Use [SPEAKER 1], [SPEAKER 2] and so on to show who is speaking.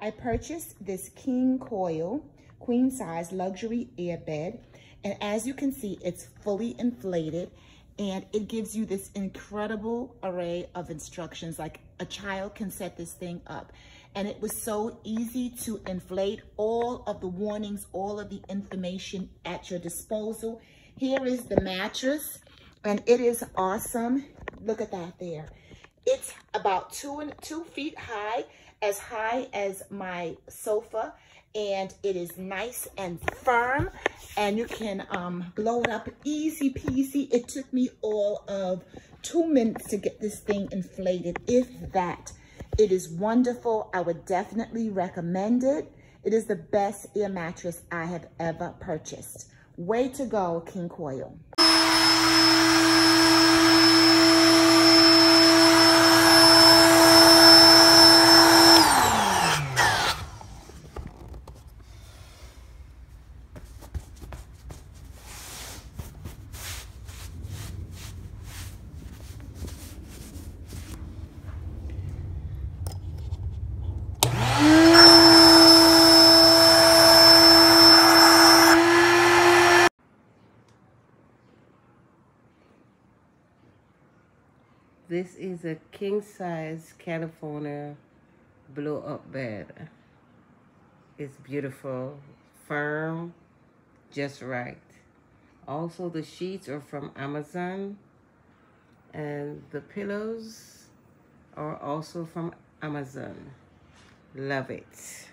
[SPEAKER 1] I purchased this King Coil queen size luxury airbed. And as you can see, it's fully inflated and it gives you this incredible array of instructions. Like a child can set this thing up. And it was so easy to inflate all of the warnings, all of the information at your disposal. Here is the mattress and it is awesome. Look at that there. It's about two and two feet high, as high as my sofa, and it is nice and firm, and you can um, blow it up easy peasy. It took me all of two minutes to get this thing inflated, if that. It is wonderful. I would definitely recommend it. It is the best air mattress I have ever purchased. Way to go, King Coil.
[SPEAKER 2] This is a king size California blow up bed. It's beautiful, firm, just right. Also, the sheets are from Amazon and the pillows are also from Amazon. Love it.